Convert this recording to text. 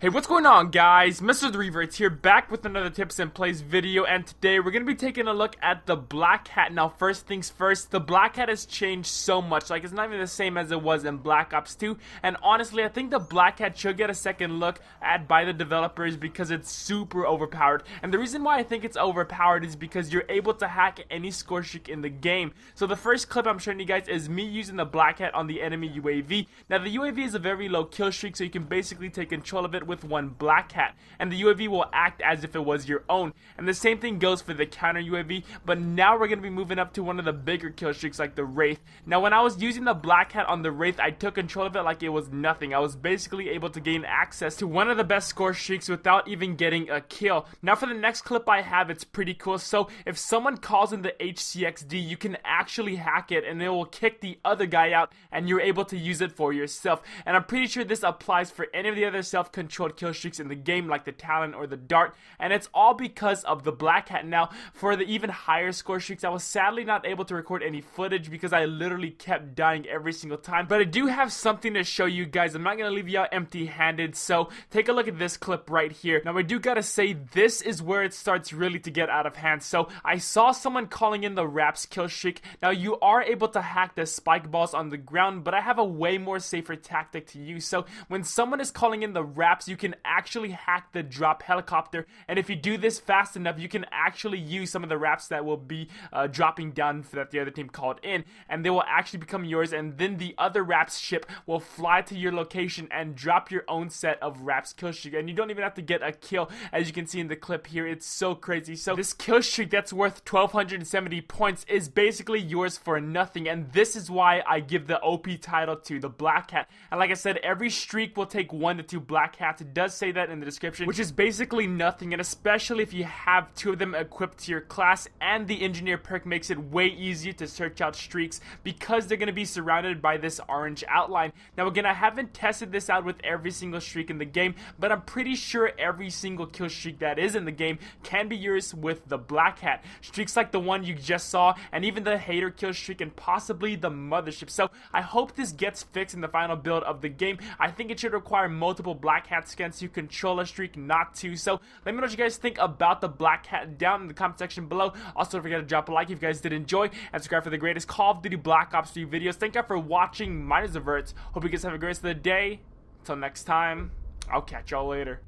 Hey, what's going on guys? Mr. The Revertz here, back with another tips and plays video, and today we're going to be taking a look at the Black Hat. Now, first things first, the Black Hat has changed so much, like it's not even the same as it was in Black Ops 2, and honestly, I think the Black Hat should get a second look at by the developers because it's super overpowered, and the reason why I think it's overpowered is because you're able to hack any score streak in the game. So the first clip I'm showing you guys is me using the Black Hat on the enemy UAV. Now, the UAV is a very low kill streak, so you can basically take control of it with one black hat, and the UAV will act as if it was your own. And the same thing goes for the counter UAV, but now we're going to be moving up to one of the bigger kill streaks like the Wraith. Now when I was using the black hat on the Wraith, I took control of it like it was nothing. I was basically able to gain access to one of the best score streaks without even getting a kill. Now for the next clip I have, it's pretty cool. So if someone calls in the HC-XD, you can actually hack it and it will kick the other guy out and you're able to use it for yourself. And I'm pretty sure this applies for any of the other kill streaks in the game like the Talon or the Dart, and it's all because of the Black Hat. Now, for the even higher score streaks, I was sadly not able to record any footage because I literally kept dying every single time, but I do have something to show you guys. I'm not going to leave you out empty-handed, so take a look at this clip right here. Now, I do gotta say, this is where it starts really to get out of hand. So, I saw someone calling in the R.A.P.S. kill streak. Now, you are able to hack the spike balls on the ground, but I have a way more safer tactic to use. So, when someone is calling in the R.A.P.S., you can actually hack the drop helicopter. And if you do this fast enough, you can actually use some of the R.A.P.S. that will be uh, dropping down that the other team called in. And they will actually become yours. And then the other R.A.P.S. ship will fly to your location and drop your own set of R.A.P.S. kill streak. And you don't even have to get a kill. As you can see in the clip here, it's so crazy. So this kill streak that's worth 1270 points is basically yours for nothing. And this is why I give the OP title to the Black Hat. And like I said, every streak will take one to two Black Hats. Does say that in the description, which is basically nothing, and especially if you have two of them equipped to your class, and the engineer perk makes it way easier to search out streaks because they're going to be surrounded by this orange outline. Now again, I haven't tested this out with every single streak in the game, but I'm pretty sure every single kill streak that is in the game can be yours with the Black Hat. Streaks like the one you just saw, and even the H.A.T.R. kill streak, and possibly the mothership. So I hope this gets fixed in the final build of the game. I think it should require multiple Black Scans to control a streak, not two. So let me know what you guys think about the Black Hat down in the comment section below. Also, don't forget to drop a like if you guys did enjoy, and subscribe for the greatest Call of Duty Black Ops 3 videos. Thank you for watching. Mine is Verts. Hope you guys have a great rest of the day. Until next time, I'll catch y'all later.